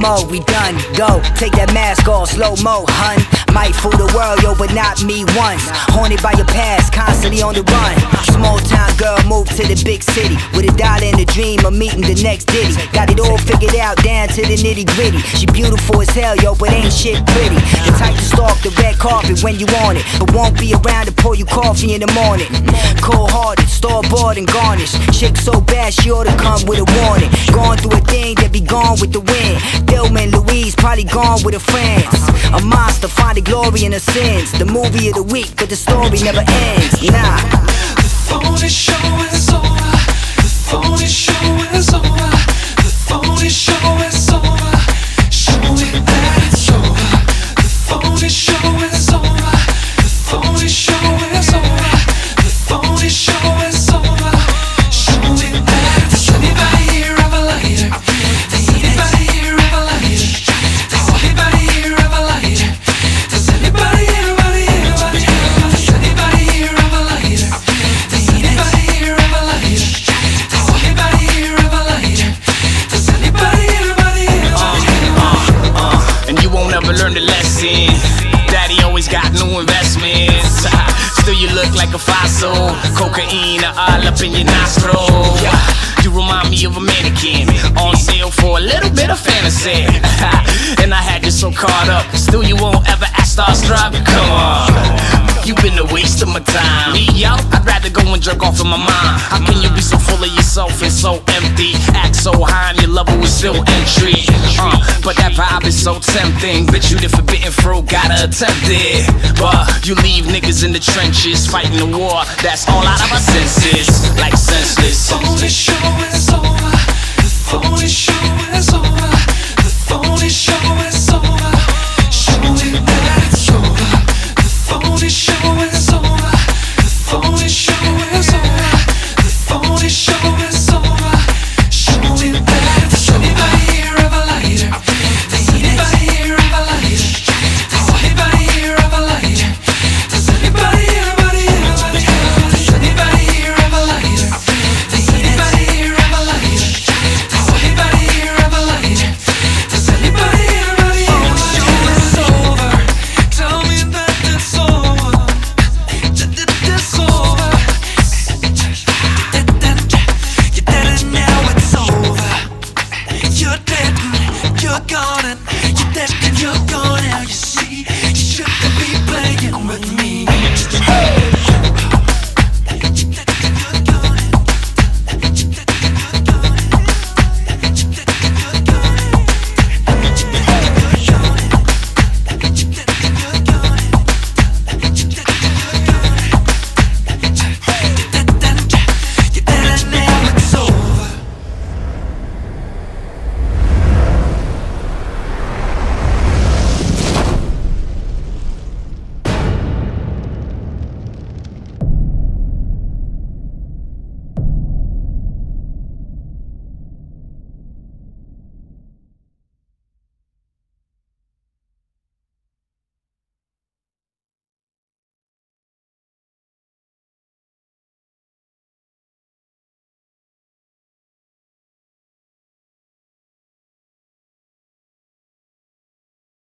mo, we done. Go, take that mask off, slow mo, hun. Might fool the world, yo, but not me once. Haunted by your past, constantly on the run. Small town girl, move to the big city. With a dollar and a dream of meeting the next Diddy. Got it all figured out, down to the nitty gritty. She beautiful as hell, yo, but ain't shit pretty. The type to stalk the red carpet when you want it. But won't be around to pour you coffee in the morning. Cold hearted, bought and garnished. Chick so bad, she oughta come with a warning. Going through a thing that be gone with the wind. Thelma Louise probably gone with her friends. A monster finding glory in her sins. The movie of the week, but the story never ends. Nah. The show is over. The show is over. The phony Daddy always got new investments. Uh-huh. Still, you look like a fossil. Cocaine all up in your nostril. You remind me of a mannequin on sale for a little bit of fantasy. Uh-huh. and I had you so caught up. Still, you won't ever act starstruck. Come on. And jerk off in my mind. How can you be so full of yourself and so empty? Act so high and your level is still entry. Uh, but that vibe is so tempting. Bitch, you the forbidden fruit, gotta attempt it. But you leave niggas in the trenches fighting the war. That's all out of my senses, like senseless. Only show and you're gone, now you see.